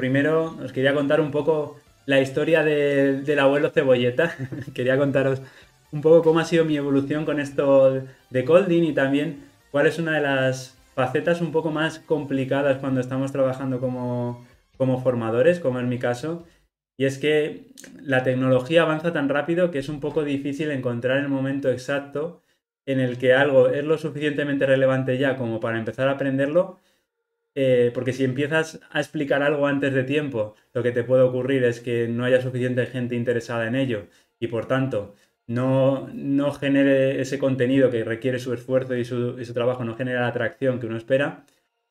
Primero os quería contar un poco la historia del abuelo Cebolleta. quería contaros un poco cómo ha sido mi evolución con esto de Colding y también cuál es una de las facetas un poco más complicadas cuando estamos trabajando como, como formadores, como en mi caso. Y es que la tecnología avanza tan rápido que es un poco difícil encontrar el momento exacto en el que algo es lo suficientemente relevante ya como para empezar a aprenderlo, eh, porque si empiezas a explicar algo antes de tiempo, lo que te puede ocurrir es que no haya suficiente gente interesada en ello y por tanto no, no genere ese contenido que requiere su esfuerzo y su, trabajo, no genera la atracción que uno espera.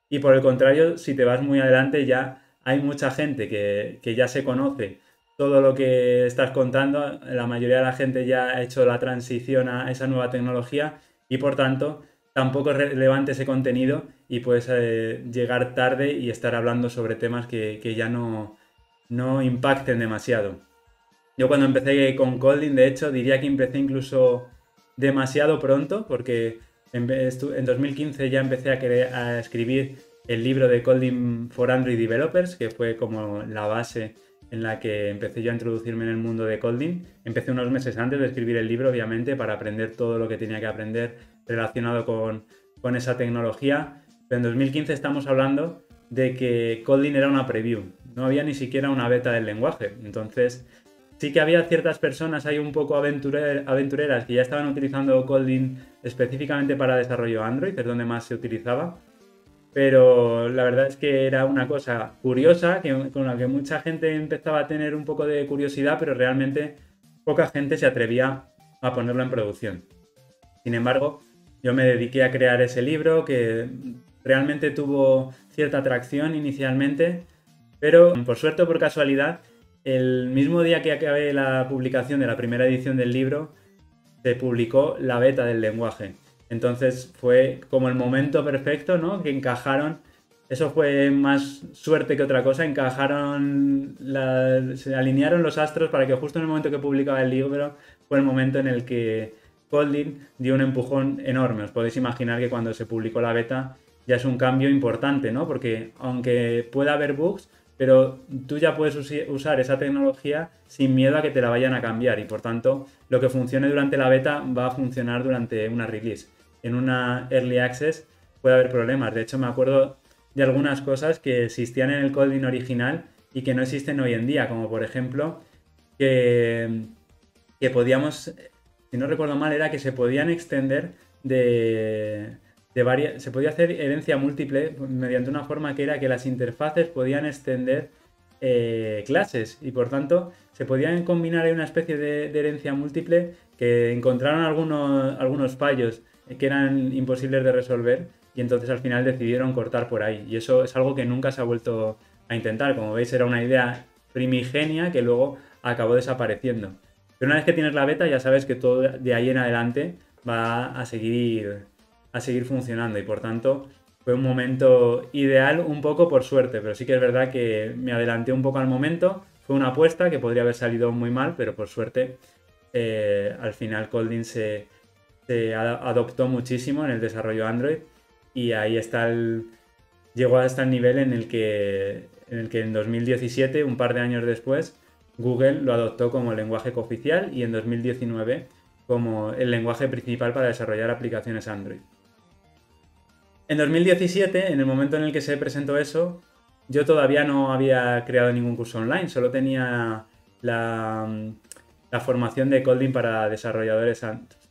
Y por el contrario, si te vas muy adelante ya hay mucha gente que, que ya se conoce todo lo que estás contando, la mayoría de la gente ya ha hecho la transición a esa nueva tecnología y por tanto tampoco es relevante ese contenido y puedes eh, llegar tarde y estar hablando sobre temas que, ya no, no impacten demasiado. Yo cuando empecé con Colding, de hecho, diría que empecé incluso demasiado pronto, porque en, 2015 ya empecé a, a escribir el libro de Colding for Android Developers, que fue como la base en la que empecé yo a introducirme en el mundo de Colding. Empecé unos meses antes de escribir el libro, obviamente, para aprender todo lo que tenía que aprender relacionado con, esa tecnología. Pero en 2015 estamos hablando de que Colding era una preview, no había ni siquiera una beta del lenguaje. Entonces, sí que había ciertas personas ahí un poco aventureras que ya estaban utilizando Colding específicamente para desarrollo Android, es donde más se utilizaba pero la verdad es que era una cosa curiosa con la que mucha gente empezaba a tener un poco de curiosidad, pero realmente poca gente se atrevía a ponerlo en producción. Sin embargo, yo me dediqué a crear ese libro que realmente tuvo cierta atracción inicialmente, pero por suerte o por casualidad, el mismo día que acabé la publicación de la primera edición del libro, se publicó la beta del lenguaje. Entonces fue como el momento perfecto, ¿no? Que encajaron. Eso fue más suerte que otra cosa. Encajaron, se alinearon los astros para que justo en el momento que publicaba el libro fue el momento en el que Colding dio un empujón enorme. Os podéis imaginar que cuando se publicó la beta ya es un cambio importante, ¿no? Porque aunque pueda haber bugs, pero tú ya puedes usar esa tecnología sin miedo a que te la vayan a cambiar y por tanto lo que funcione durante la beta va a funcionar durante una release en una early access puede haber problemas. De hecho, me acuerdo de algunas cosas que existían en el coding original y que no existen hoy en día, como por ejemplo que podíamos, si no recuerdo mal, era que se podían extender de, de varias, se podía hacer herencia múltiple mediante una forma que era que las interfaces podían extender eh, clases y por tanto se podían combinar en una especie de, de, herencia múltiple que encontraron algunos, algunos fallos que eran imposibles de resolver y entonces al final decidieron cortar por ahí. Y eso es algo que nunca se ha vuelto a intentar. Como veis, era una idea primigenia que luego acabó desapareciendo. Pero una vez que tienes la beta ya sabes que todo de ahí en adelante va a seguir, a seguir funcionando. Y por tanto fue un momento ideal un poco por suerte, pero sí que es verdad que me adelanté un poco al momento. Fue una apuesta que podría haber salido muy mal, pero por suerte eh, al final Colding se, adoptó muchísimo en el desarrollo Android. Y ahí está el, llegó hasta el nivel en el que en el que en 2017, un par de años después, Google lo adoptó como lenguaje cooficial y en 2019 como el lenguaje principal para desarrollar aplicaciones Android. En 2017, en el momento en el que se presentó eso, yo todavía no había creado ningún curso online, solo tenía la, formación de coding para desarrolladores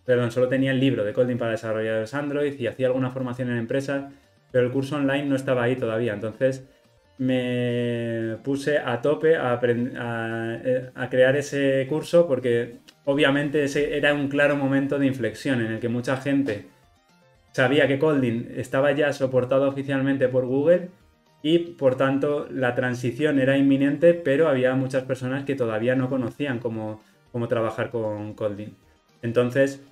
perdón, solo tenía el libro de coding para desarrolladores Android y hacía alguna formación en empresas, pero el curso online no estaba ahí todavía. Entonces me puse a tope a, eh, a, crear ese curso porque obviamente ese era un claro momento de inflexión en el que mucha gente sabía que Colding estaba ya soportado oficialmente por Google y por tanto la transición era inminente, pero había muchas personas que todavía no conocían cómo, cómo trabajar con Colding. Entonces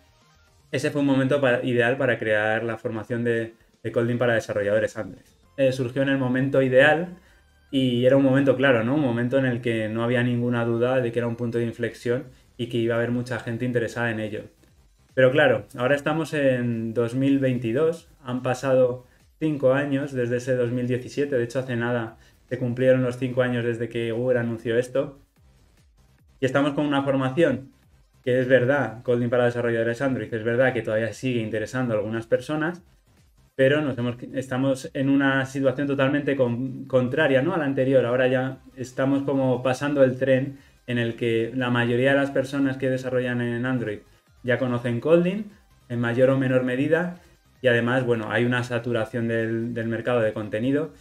ese fue un momento ideal para crear la formación de, de Colding para desarrolladores Android. Eh, surgió en el momento ideal y era un momento claro, ¿no? Un momento en el que no había ninguna duda de que era un punto de inflexión y que iba a haber mucha gente interesada en ello. Pero claro, ahora estamos en 2022, han pasado cinco años desde ese 2017, de hecho hace nada se cumplieron los cinco años desde que Google anunció esto. Y estamos con una formación que es verdad, Kotlin para desarrolladores Android, es verdad que todavía sigue interesando a algunas personas, pero nos hemos, estamos en una situación totalmente contraria ¿no? a la anterior. Ahora ya estamos como pasando el tren en el que la mayoría de las personas que desarrollan en Android ya conocen Kotlin en mayor o menor medida y además, bueno, hay una saturación del, mercado de contenido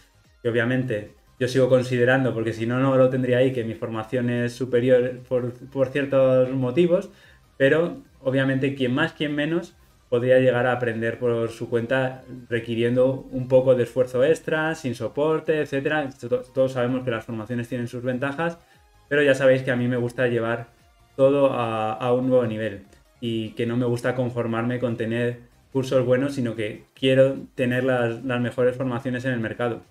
que obviamente yo sigo considerando, porque si no, no lo tendría ahí, que mi formación es superior por, por ciertos motivos, pero obviamente quien más, quien menos podría llegar a aprender por su cuenta requiriendo un poco de esfuerzo extra, sin soporte, etc. Todos sabemos que las formaciones tienen sus ventajas, pero ya sabéis que a mí me gusta llevar todo a, un nuevo nivel y que no me gusta conformarme con tener cursos buenos, sino que quiero tener las, mejores formaciones en el mercado.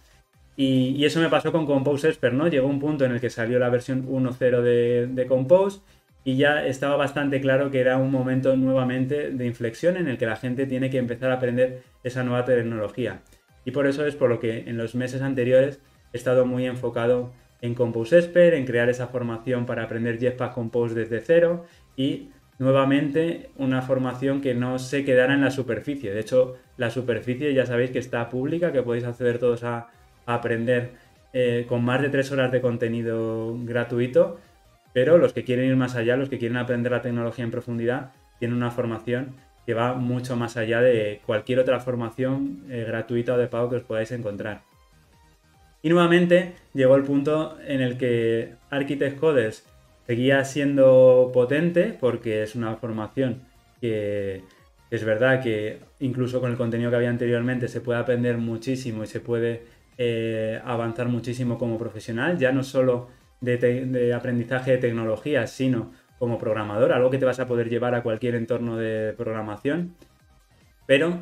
Y, eso me pasó con Compose Expert, ¿no? Llegó un punto en el que salió la versión 1.0 de, de Compose y ya estaba bastante claro que era un momento nuevamente de inflexión en el que la gente tiene que empezar a aprender esa nueva tecnología. Y por eso es por lo que en los meses anteriores he estado muy enfocado en Compose Expert, en crear esa formación para aprender Jetpack Compose desde cero y nuevamente una formación que no se quedara en la superficie. De hecho, la superficie ya sabéis que está pública, que podéis acceder todos a, aprender eh, con más de tres horas de contenido gratuito pero los que quieren ir más allá, los que quieren aprender la tecnología en profundidad, tienen una formación que va mucho más allá de cualquier otra formación eh, gratuita o de pago que os podáis encontrar. Y nuevamente llegó el punto en el que Architect Coders seguía siendo potente porque es una formación que es verdad que incluso con el contenido que había anteriormente se puede aprender muchísimo y se puede eh, avanzar muchísimo como profesional, ya no solo de, aprendizaje de tecnologías, sino como programador, algo que te vas a poder llevar a cualquier entorno de programación. Pero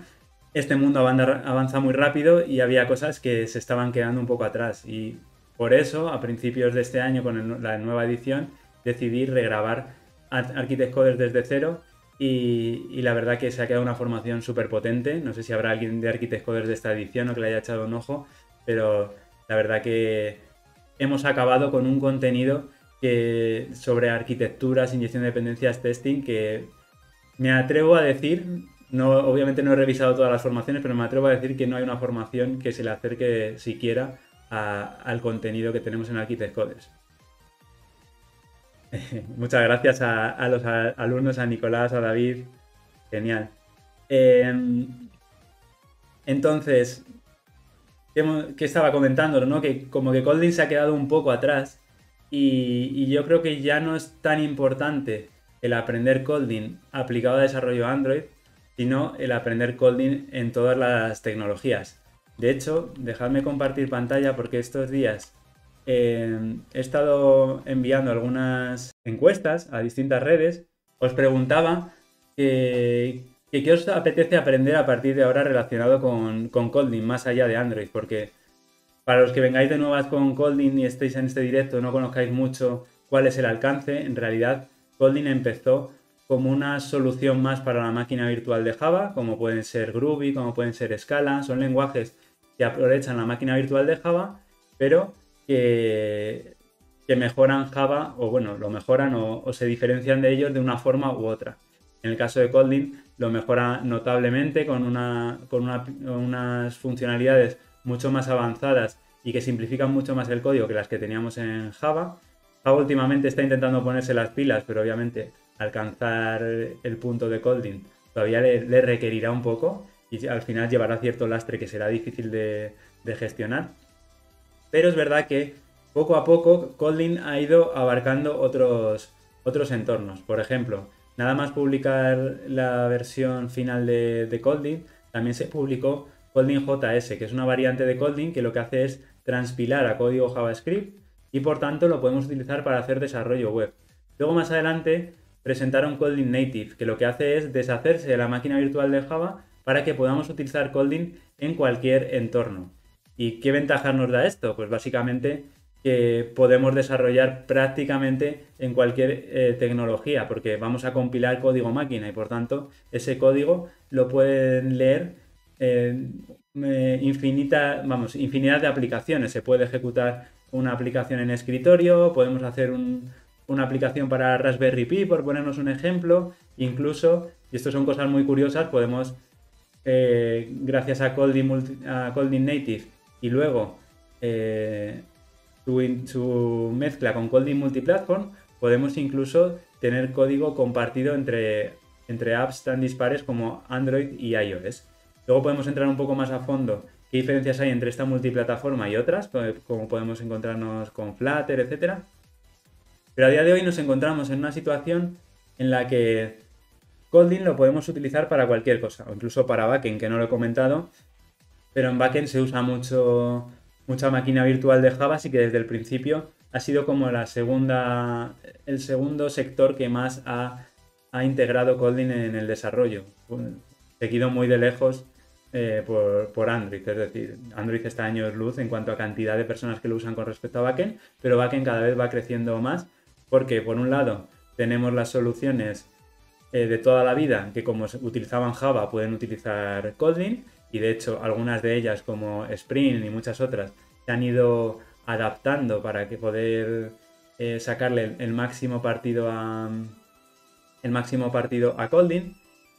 este mundo avanza muy rápido y había cosas que se estaban quedando un poco atrás. Y por eso, a principios de este año, con la nueva edición, decidí regrabar Architect Coders desde cero. Y, la verdad que se ha quedado una formación súper potente. No sé si habrá alguien de Architect Coders de esta edición o que le haya echado un ojo, pero la verdad que hemos acabado con un contenido sobre arquitecturas, inyección de dependencias, testing, que me atrevo a decir, no, obviamente no he revisado todas las formaciones, pero me atrevo a decir que no hay una formación que se le acerque siquiera al contenido que tenemos en Architect Codes. Muchas gracias a, los alumnos, a Nicolás, a David. Genial. Em, entonces, que, estaba comentando, ¿no? Que como que Kotlin se ha quedado un poco atrás y, yo creo que ya no es tan importante el aprender Kotlin aplicado a desarrollo Android, sino el aprender Kotlin en todas las tecnologías. De hecho, dejadme compartir pantalla porque estos días eh, he estado enviando algunas encuestas a distintas redes. Os preguntaba que, ¿Qué, os apetece aprender a partir de ahora relacionado con, con Kotlin, más allá de Android? Porque para los que vengáis de nuevas con Kotlin y estéis en este directo, no conozcáis mucho cuál es el alcance, en realidad Kotlin empezó como una solución más para la máquina virtual de Java, como pueden ser Groovy, como pueden ser Scala, son lenguajes que aprovechan la máquina virtual de Java, pero que, que mejoran Java, o bueno, lo mejoran o, o se diferencian de ellos de una forma u otra. En el caso de Kotlin lo mejora notablemente con, una, con unas funcionalidades mucho más avanzadas y que simplifican mucho más el código que las que teníamos en Java. Java últimamente está intentando ponerse las pilas, pero obviamente alcanzar el punto de Kotlin todavía le, requerirá un poco y al final llevará cierto lastre que será difícil de, gestionar. Pero es verdad que poco a poco Kotlin ha ido abarcando otros entornos. Por ejemplo, Nada más publicar la versión final de, de Kotlin, también se publicó Kotlin JS, que es una variante de Kotlin que lo que hace es transpilar a código JavaScript y por tanto lo podemos utilizar para hacer desarrollo web. Luego más adelante presentaron Kotlin Native, que lo que hace es deshacerse de la máquina virtual de Java para que podamos utilizar Kotlin en cualquier entorno. ¿Y qué ventajas nos da esto? Pues básicamente que podemos desarrollar prácticamente en cualquier eh, tecnología, porque vamos a compilar código máquina y por tanto ese código lo pueden leer eh, infinita, vamos, infinidad de aplicaciones. Se puede ejecutar una aplicación en escritorio, podemos hacer una aplicación para Raspberry Pi, por ponernos un ejemplo. Incluso, y esto son cosas muy curiosas, podemos, eh, gracias a Kotlin, a Native y luego eh, su, mezcla con Kotlin Multiplatform, podemos incluso tener código compartido entre, entre apps tan dispares como Android y iOS. Luego podemos entrar un poco más a fondo qué diferencias hay entre esta multiplataforma y otras, como podemos encontrarnos con Flutter, etc. Pero a día de hoy nos encontramos en una situación en la que Kotlin lo podemos utilizar para cualquier cosa, o incluso para backend, que no lo he comentado, pero en backend se usa mucho mucha máquina virtual de Java, así que desde el principio ha sido como la segunda, el segundo sector que más ha, integrado Kotlin en el desarrollo, seguido muy de lejos eh, por, Android, es decir, Android está años luz en cuanto a cantidad de personas que lo usan con respecto a backend, pero backend cada vez va creciendo más porque por un lado tenemos las soluciones eh, de toda la vida que como utilizaban Java pueden utilizar Kotlin y de hecho algunas de ellas como Spring y muchas otras se han ido adaptando para que poder eh, sacarle el, máximo partido a el máximo partido a Kotlin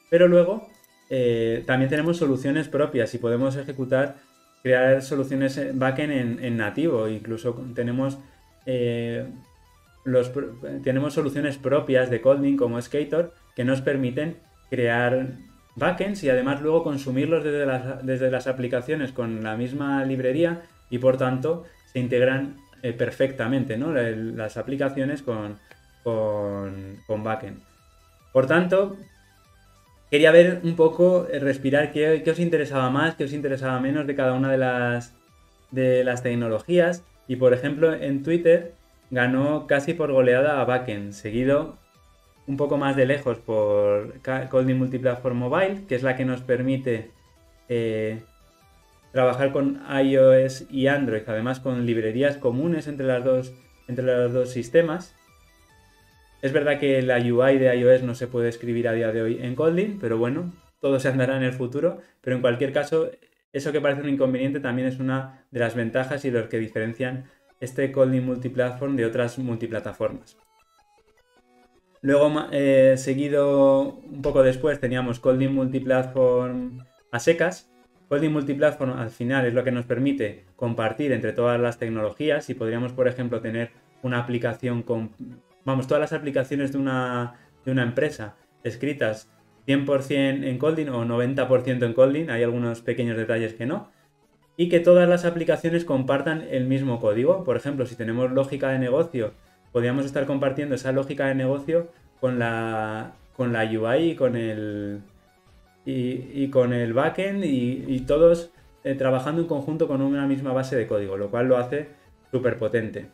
pero luego eh, también tenemos soluciones propias y podemos ejecutar crear soluciones backend en, nativo. Incluso tenemos eh, los, tenemos soluciones propias de Kotlin como Skater que nos permiten crear backends y además luego consumirlos desde las, desde las aplicaciones con la misma librería y por tanto se integran eh, perfectamente ¿no? las aplicaciones con, con, backend. Por tanto, quería ver un poco, eh, respirar qué, qué, os interesaba más, qué os interesaba menos de cada una de las, de las tecnologías. Y por ejemplo, en Twitter ganó casi por goleada a backend, seguido un poco más de lejos por Kotlin Multiplatform Mobile, que es la que nos permite eh, trabajar con iOS y Android, además con librerías comunes entre, las dos, entre los dos sistemas. Es verdad que la UI de iOS no se puede escribir a día de hoy en Kotlin, pero bueno, todo se andará en el futuro. Pero en cualquier caso, eso que parece un inconveniente también es una de las ventajas y los que diferencian este Kotlin Multiplatform de otras multiplataformas. Luego, eh, seguido un poco después, teníamos Kotlin Multiplatform a secas. Kotlin Multiplatform al final es lo que nos permite compartir entre todas las tecnologías y podríamos, por ejemplo, tener una aplicación con, vamos, todas las aplicaciones de una, de una empresa escritas 100% en Kotlin o 90% en Kotlin, hay algunos pequeños detalles que no, y que todas las aplicaciones compartan el mismo código. Por ejemplo, si tenemos lógica de negocio podríamos estar compartiendo esa lógica de negocio con la, con la UI y con el, y, con el backend y, todos eh, trabajando en conjunto con una misma base de código, lo cual lo hace súper potente.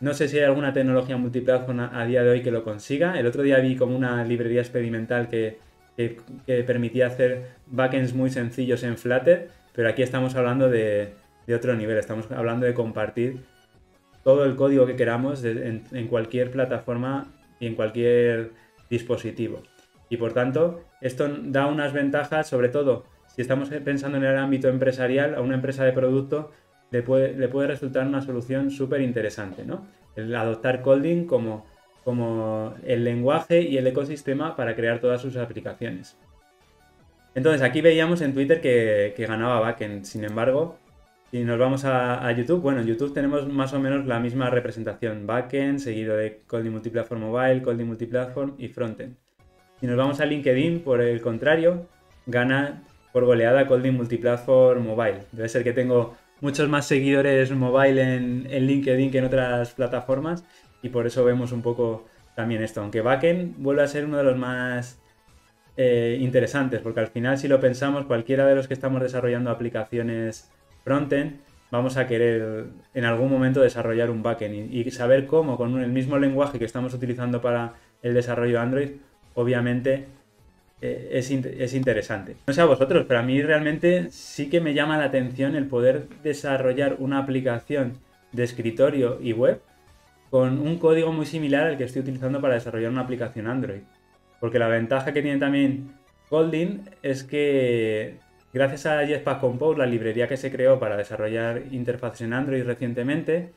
No sé si hay alguna tecnología multiplataforma a día de hoy que lo consiga. El otro día vi como una librería experimental que, que, permitía hacer backends muy sencillos en Flutter, pero aquí estamos hablando de, de otro nivel, estamos hablando de compartir todo el código que queramos en, cualquier plataforma y en cualquier dispositivo. Y por tanto, esto da unas ventajas, sobre todo si estamos pensando en el ámbito empresarial, a una empresa de producto le puede, resultar una solución súper interesante, ¿no? El adoptar Kotlin como, como el lenguaje y el ecosistema para crear todas sus aplicaciones. Entonces, aquí veíamos en Twitter que, que ganaba backend. Sin embargo, si nos vamos a, YouTube, bueno, en YouTube tenemos más o menos la misma representación, backend, seguido de Kotlin Multiplatform Mobile, Kotlin Multiplatform y Frontend. Si nos vamos a LinkedIn, por el contrario, gana por goleada Kotlin Multiplatform Mobile. Debe ser que tengo muchos más seguidores mobile en, LinkedIn que en otras plataformas y por eso vemos un poco también esto. Aunque backend vuelve a ser uno de los más eh, interesantes, porque al final si lo pensamos, cualquiera de los que estamos desarrollando aplicaciones frontend, vamos a querer en algún momento desarrollar un backend y, saber cómo con el mismo lenguaje que estamos utilizando para el desarrollo Android, obviamente eh, es, es, interesante. No sé a vosotros, pero a mí realmente sí que me llama la atención el poder desarrollar una aplicación de escritorio y web con un código muy similar al que estoy utilizando para desarrollar una aplicación Android. Porque la ventaja que tiene también Kotlin es que gracias a Jetpack Compose, la librería que se creó para desarrollar interfaces en Android recientemente,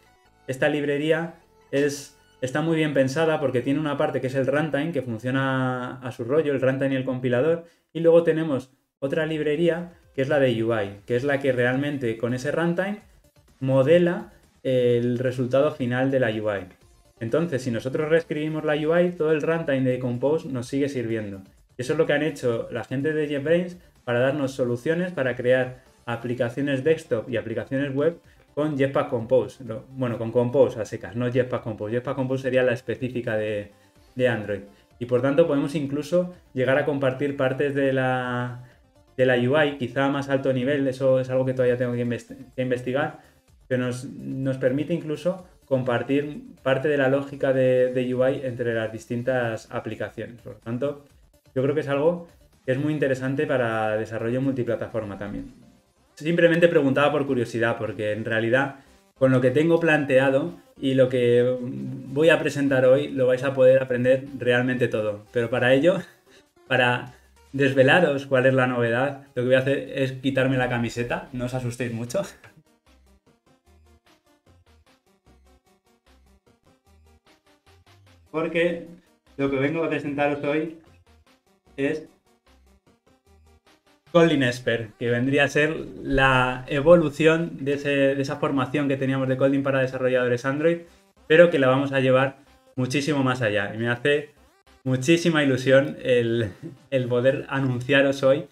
esta librería es, está muy bien pensada porque tiene una parte que es el runtime, que funciona a su rollo, el runtime y el compilador, y luego tenemos otra librería que es la de UI, que es la que realmente con ese runtime modela el resultado final de la UI. Entonces, si nosotros reescribimos la UI, todo el runtime de Compose nos sigue sirviendo. Eso es lo que han hecho la gente de JetBrains para darnos soluciones para crear aplicaciones desktop y aplicaciones web con Jetpack Compose. Bueno, con Compose a secas, no Jetpack Compose. Jetpack Compose sería la específica de, Android. Y por tanto podemos incluso llegar a compartir partes de la, de la UI, quizá a más alto nivel, eso es algo que todavía tengo que, investigar, pero nos, permite incluso compartir parte de la lógica de, de, UI entre las distintas aplicaciones. Por lo tanto, yo creo que es algo es muy interesante para desarrollo multiplataforma también. Simplemente preguntaba por curiosidad, porque en realidad con lo que tengo planteado y lo que voy a presentar hoy lo vais a poder aprender realmente todo. Pero para ello, para desvelaros cuál es la novedad, lo que voy a hacer es quitarme la camiseta, no os asustéis mucho. Porque lo que vengo a presentaros hoy es Kotlin Esper, que vendría a ser la evolución de, esa formación que teníamos de Kotlin para desarrolladores Android, pero que la vamos a llevar muchísimo más allá. Y me hace muchísima ilusión el, poder anunciaros hoy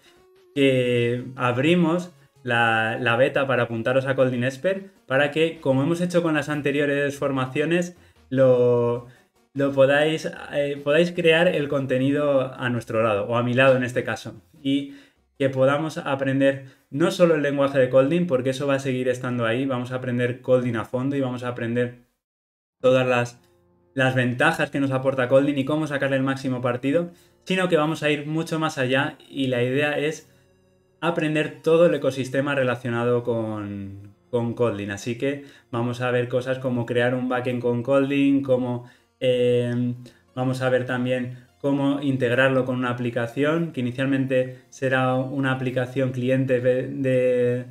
que abrimos la, beta para apuntaros a Kotlin Esper para que, como hemos hecho con las anteriores formaciones, lo, podáis, eh, podáis crear el contenido a nuestro lado, o a mi lado en este caso. Y que podamos aprender no solo el lenguaje de Kotlin, porque eso va a seguir estando ahí, vamos a aprender Kotlin a fondo y vamos a aprender todas las, las ventajas que nos aporta Kotlin y cómo sacarle el máximo partido, sino que vamos a ir mucho más allá y la idea es aprender todo el ecosistema relacionado con, con Kotlin. Así que vamos a ver cosas como crear un backend con Kotlin, como eh, vamos a ver también cómo integrarlo con una aplicación, que inicialmente será una aplicación cliente de,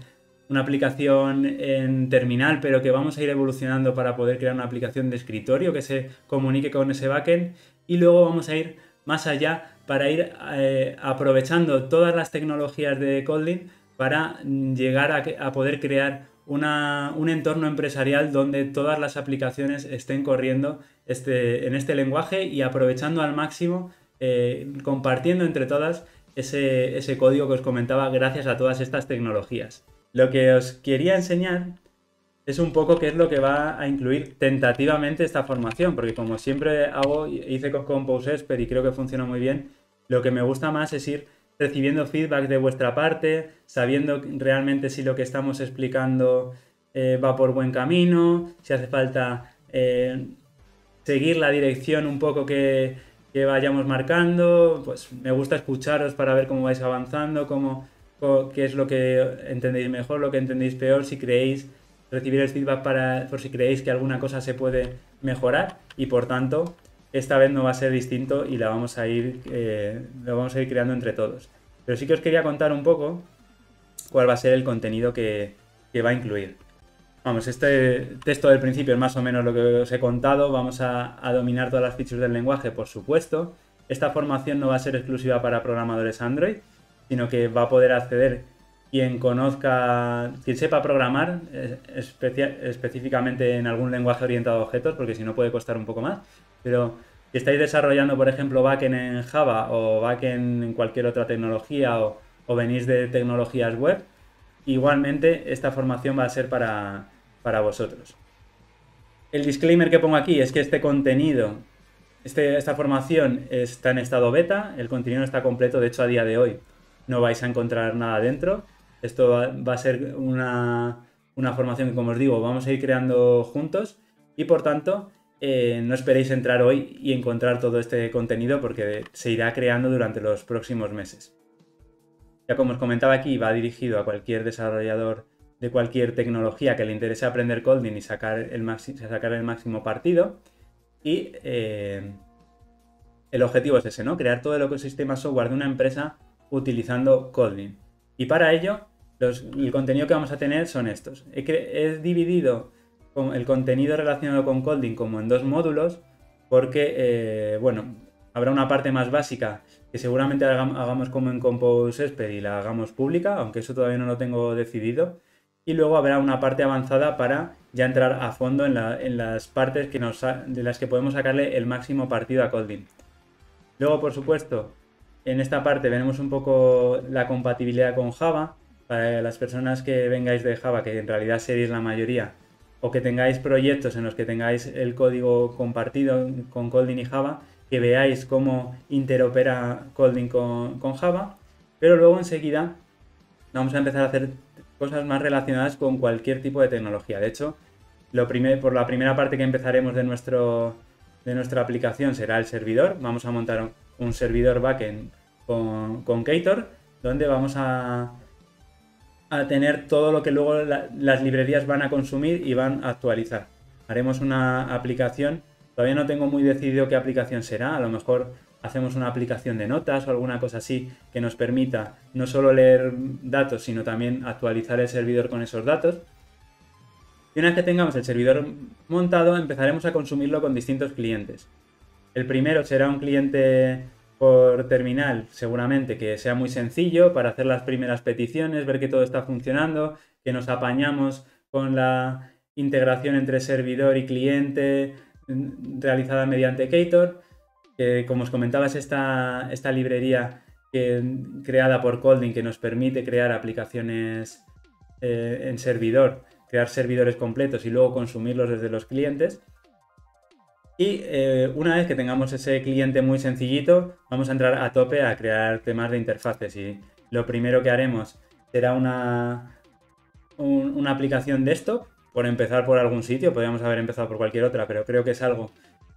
una aplicación en terminal, pero que vamos a ir evolucionando para poder crear una aplicación de escritorio que se comunique con ese backend. Y luego vamos a ir más allá para ir eh, aprovechando todas las tecnologías de Kotlin para llegar a, poder crear un entorno empresarial donde todas las aplicaciones estén corriendo este, en este lenguaje y aprovechando al máximo, eh, compartiendo entre todas ese, ese código que os comentaba gracias a todas estas tecnologías. Lo que os quería enseñar es un poco qué es lo que va a incluir tentativamente esta formación, porque como siempre hago, hice con Compose y creo que funciona muy bien, lo que me gusta más es ir recibiendo feedback de vuestra parte, sabiendo realmente si lo que estamos explicando eh, va por buen camino, si hace falta eh, seguir la dirección un poco que, vayamos marcando, pues me gusta escucharos para ver cómo vais avanzando, cómo, qué es lo que entendéis mejor, lo que entendéis peor, si creéis recibir el feedback para, por si creéis que alguna cosa se puede mejorar y por tanto esta vez no va a ser distinto y la vamos a ir, eh, lo vamos a ir creando entre todos. Pero sí que os quería contar un poco cuál va a ser el contenido que, que va a incluir. Vamos, este texto del principio es más o menos lo que os he contado. Vamos a, dominar todas las features del lenguaje, por supuesto. Esta formación no va a ser exclusiva para programadores Android, sino que va a poder acceder quien conozca, quien sepa programar eh, específicamente en algún lenguaje orientado a objetos, porque si no puede costar un poco más. Pero si estáis desarrollando, por ejemplo, backend en Java o backend en cualquier otra tecnología o, venís de tecnologías web, igualmente esta formación va a ser para, para vosotros. El disclaimer que pongo aquí es que este contenido, este, esta formación está en estado beta, el contenido no está completo, de hecho a día de hoy no vais a encontrar nada dentro. Esto va, a ser una, formación que, como os digo, vamos a ir creando juntos y por tanto eh, no esperéis entrar hoy y encontrar todo este contenido porque se irá creando durante los próximos meses. Ya como os comentaba aquí, va dirigido a cualquier desarrollador de cualquier tecnología que le interese aprender coding y sacar el, el máximo partido. Y eh, el objetivo es ese, ¿no? Crear todo el ecosistema software de una empresa utilizando Kotlin. Y para ello, el contenido que vamos a tener son estos. He, dividido el contenido relacionado con Kotlin como en dos módulos porque, eh, bueno, habrá una parte más básica que seguramente hagamos como en Compose y la hagamos pública, aunque eso todavía no lo tengo decidido. Y luego habrá una parte avanzada para ya entrar a fondo en, las partes que nos, de las que podemos sacarle el máximo partido a Kotlin. Luego, por supuesto, en esta parte veremos un poco la compatibilidad con Java. Para las personas que vengáis de Java, que en realidad seréis la mayoría, o que tengáis proyectos en los que tengáis el código compartido con Kotlin y Java, que veáis cómo interopera Kotlin con, Java, pero luego enseguida vamos a empezar a hacer cosas más relacionadas con cualquier tipo de tecnología. De hecho, lo por la primera parte que empezaremos de, nuestro, de nuestra aplicación será el servidor. Vamos a montar un servidor backend con, con Ktor, donde vamos a, a tener todo lo que luego las librerías van a consumir y van a actualizar. Haremos una aplicación, todavía no tengo muy decidido qué aplicación será, a lo mejor hacemos una aplicación de notas o alguna cosa así que nos permita no solo leer datos, sino también actualizar el servidor con esos datos. Y una vez que tengamos el servidor montado, empezaremos a consumirlo con distintos clientes. El primero será un cliente por terminal, seguramente que sea muy sencillo para hacer las primeras peticiones, ver que todo está funcionando, que nos apañamos con la integración entre servidor y cliente mm, realizada mediante Ktor. Que, como os comentaba, es esta, esta librería creada por Kotlin que nos permite crear aplicaciones eh, en servidor, crear servidores completos y luego consumirlos desde los clientes. Y eh, una vez que tengamos ese cliente muy sencillito, vamos a entrar a tope a crear temas de interfaces. Y lo primero que haremos será una, una aplicación por empezar por algún sitio. Podríamos haber empezado por cualquier otra, pero creo que es algo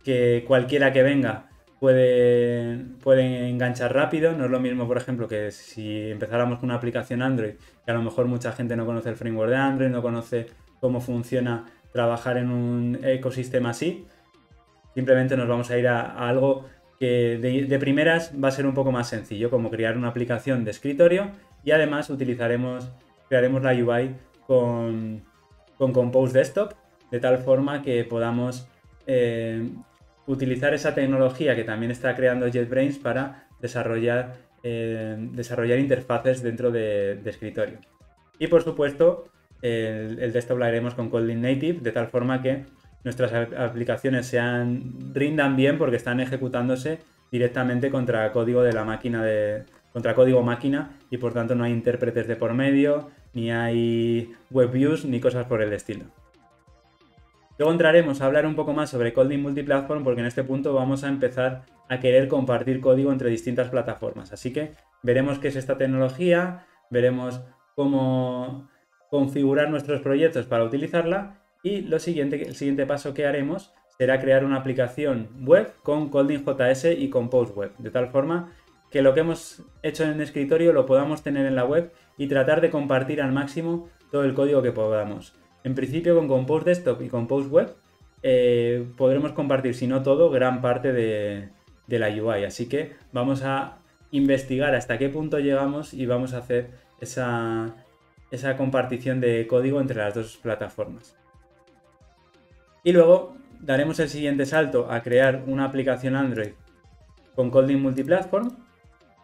que cualquiera que venga puede, puede enganchar rápido. No es lo mismo, por ejemplo, que si empezáramos con una aplicación Android, que a lo mejor mucha gente no conoce el framework de Android, no conoce cómo funciona trabajar en un ecosistema así Simplemente nos vamos a ir a, algo que de, primeras va a ser un poco más sencillo, como crear una aplicación de escritorio y además utilizaremos, crearemos la UI con, Compose Desktop, de tal forma que podamos eh, utilizar esa tecnología que también está creando JetBrains para desarrollar, eh, desarrollar interfaces dentro de, escritorio. Y por supuesto, el, el desktop lo haremos con Kotlin Native, de tal forma que nuestras aplicaciones sean, rindan bien porque están ejecutándose directamente contra código de la máquina de contra código máquina y por tanto no hay intérpretes de por medio, ni hay web views ni cosas por el estilo. Luego entraremos a hablar un poco más sobre Kotlin Multiplatform porque en este punto vamos a empezar a querer compartir código entre distintas plataformas. Así que veremos qué es esta tecnología, veremos cómo configurar nuestros proyectos para utilizarla y lo siguiente, el siguiente paso que haremos será crear una aplicación web con Kotlin JS y Compose Web, de tal forma que lo que hemos hecho en el escritorio lo podamos tener en la web y tratar de compartir al máximo todo el código que podamos. En principio con Compose Desktop y Compose Web eh, podremos compartir, si no todo, gran parte de, la UI. Así que vamos a investigar hasta qué punto llegamos y vamos a hacer esa compartición de código entre las dos plataformas. Y luego daremos el siguiente salto a crear una aplicación Android con Kotlin Multiplatform.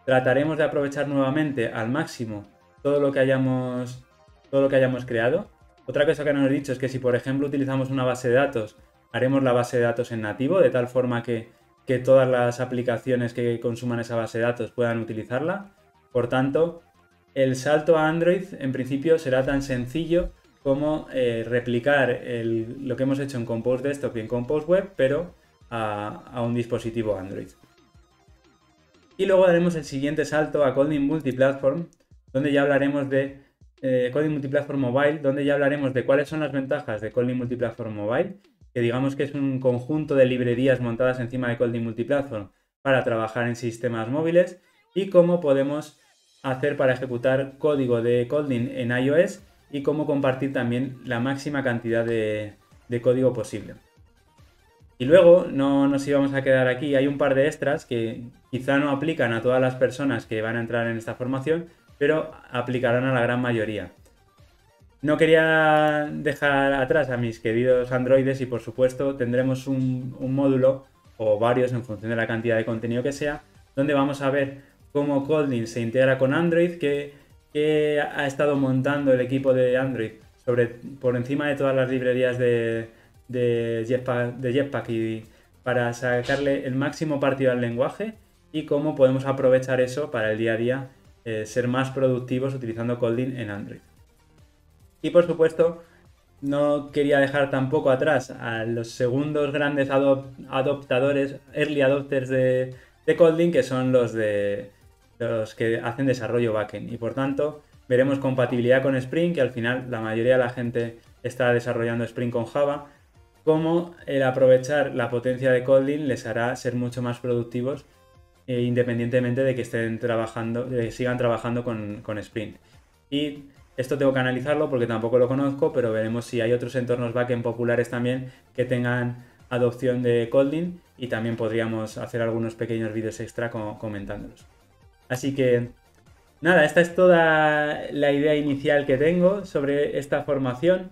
Trataremos de aprovechar nuevamente al máximo todo lo que hayamos, todo lo que hayamos creado. Otra cosa que nos he dicho es que si por ejemplo utilizamos una base de datos, haremos la base de datos en nativo, de tal forma que, que todas las aplicaciones que consuman esa base de datos puedan utilizarla. Por tanto, el salto a Android en principio será tan sencillo como eh, replicar lo que hemos hecho en Compose Desktop y en Compose Web, pero a, un dispositivo Android. Y luego daremos el siguiente salto a Kotlin Multiplatform, donde ya hablaremos de eh, Multiplatform Mobile, donde ya hablaremos de cuáles son las ventajas de Kotlin Multiplatform Mobile, que digamos que es un conjunto de librerías montadas encima de Kotlin Multiplatform para trabajar en sistemas móviles y cómo podemos hacer para ejecutar código de Kotlin en iOS y cómo compartir también la máxima cantidad de, código posible. Y luego no nos íbamos a quedar aquí, hay un par de extras que quizá no aplican a todas las personas que van a entrar en esta formación, pero aplicarán a la gran mayoría. No quería dejar atrás a mis queridos androides y por supuesto tendremos un, módulo o varios en función de la cantidad de contenido que sea, donde vamos a ver cómo Kotlin se integra con Android, que, ha estado montando el equipo de Android sobre, por encima de todas las librerías de, Jetpack, para sacarle el máximo partido al lenguaje y cómo podemos aprovechar eso para el día a día eh, ser más productivos utilizando Kotlin en Android. Y por supuesto, no quería dejar tampoco atrás a los segundos grandes adoptadores, early adopters de, de que son los de los que hacen desarrollo backend. Y por tanto, veremos compatibilidad con Spring, que al final la mayoría de la gente está desarrollando Spring con Java, cómo el aprovechar la potencia de Kotlin les hará ser mucho más productivos eh, independientemente de que estén trabajando, sigan trabajando con, con Spring. Y esto tengo que analizarlo porque tampoco lo conozco, pero veremos si hay otros entornos backend populares también que tengan adopción de Kotlin y también podríamos hacer algunos pequeños vídeos extra comentándolos. Así que nada, esta es toda la idea inicial que tengo sobre esta formación.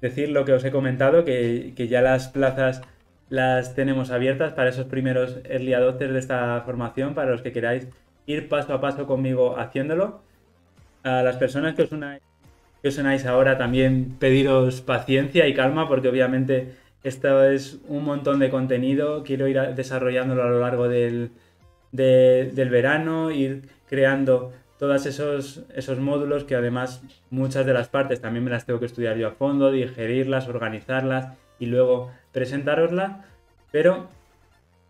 Decir lo que os he comentado, que, ya las plazas las tenemos abiertas para esos primeros early adopters de esta formación, para los que queráis ir paso a paso conmigo haciéndolo a las personas que os unáis, que ahora también pediros paciencia y calma porque obviamente esto es un montón de contenido, quiero ir desarrollándolo a lo largo del, del verano, ir creando todos esos, esos módulos que además muchas de las partes también me las tengo que estudiar yo a fondo, digerirlas, organizarlas y luego presentároslas, pero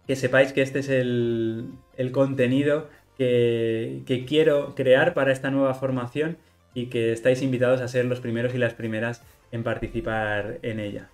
que sepáis que este es el, el contenido que, quiero crear para esta nueva formación y que estáis invitados a ser los primeros y las primeras en participar en ella.